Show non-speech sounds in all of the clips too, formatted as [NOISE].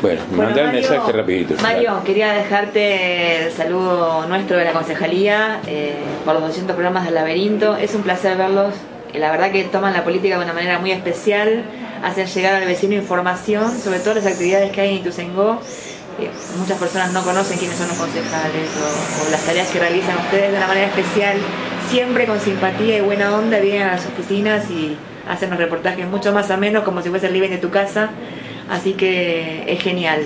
Bueno, mandá el mensaje rapidito. Mario, quería dejarte el saludo nuestro de la concejalía eh, por los 200 programas del laberinto. Es un placer verlos. Eh, La verdad que toman la política de una manera muy especial, hacen llegar al vecino información sobre todas las actividades que hay en Ituzaingó. Eh, muchas personas no conocen quiénes son los concejales o, o las tareas que realizan ustedes de una manera especial, siempre con simpatía y buena onda, vienen a las oficinas y hacen los reportajes mucho más menos como si fuese el living de tu casa. Así que es genial.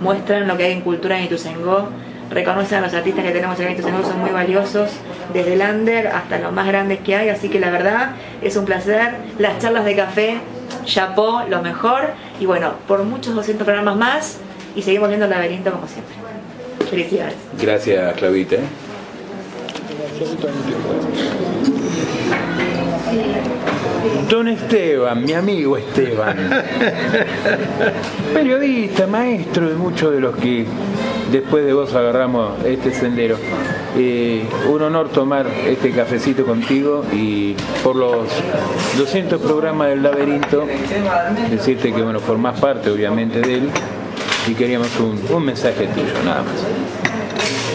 Muestran lo que hay en cultura en Ituzaingó, reconocen a los artistas que tenemos en Ituzaingó, son muy valiosos, desde el under hasta los más grandes que hay, así que la verdad es un placer. Las charlas de café, chapó, lo mejor. Y bueno, por muchos 200 programas más y seguimos viendo el laberinto como siempre. Felicidades. Gracias, Clavita. Don Esteban, mi amigo Esteban, [LAUGHS] periodista, maestro de muchos de los que después de vos agarramos este sendero. Eh, un honor tomar este cafecito contigo y por los 200 programas del laberinto, decirte que bueno, formás parte obviamente de él y queríamos un, un mensaje tuyo, nada más.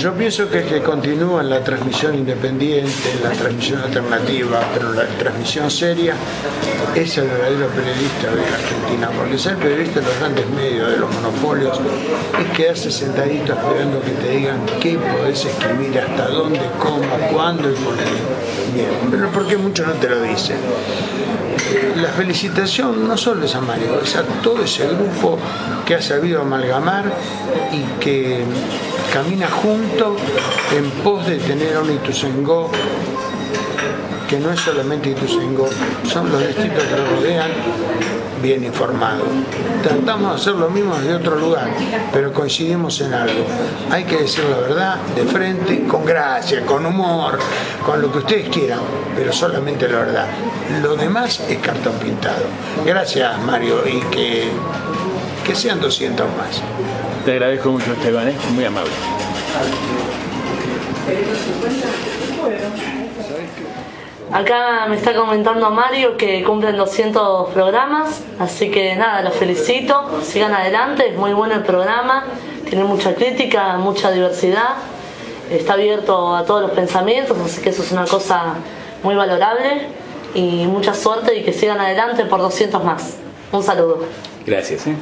Yo pienso que el que continúa en la transmisión independiente, en la transmisión alternativa, pero la transmisión seria, es el verdadero periodista de Argentina, porque ser periodista de los grandes medios, de los monopolios, es quedarse sentadito esperando que te digan qué podés escribir, hasta dónde, cómo, cuándo y por qué. Bien, pero porque muchos no te lo dicen. La felicitación no solo es a Mario, es a todo ese grupo que ha sabido amalgamar y que camina junto en pos de tener un Ituzaingó que no es solamente Ituzaingó, son los distritos que lo rodean bien informados. Tratamos de hacer lo mismo desde otro lugar, pero coincidimos en algo. Hay que decir la verdad de frente, con gracia, con humor, con lo que ustedes quieran, pero solamente la verdad. Lo demás es cartón pintado. Gracias Mario y que, que sean 200 más. Te agradezco mucho Esteban, ¿eh? muy amable. Acá me está comentando Mario que cumplen 200 programas, así que nada, los felicito, sigan adelante, es muy bueno el programa, tiene mucha crítica, mucha diversidad, está abierto a todos los pensamientos, así que eso es una cosa muy valorable y mucha suerte y que sigan adelante por 200 más. Un saludo. Gracias. ¿eh?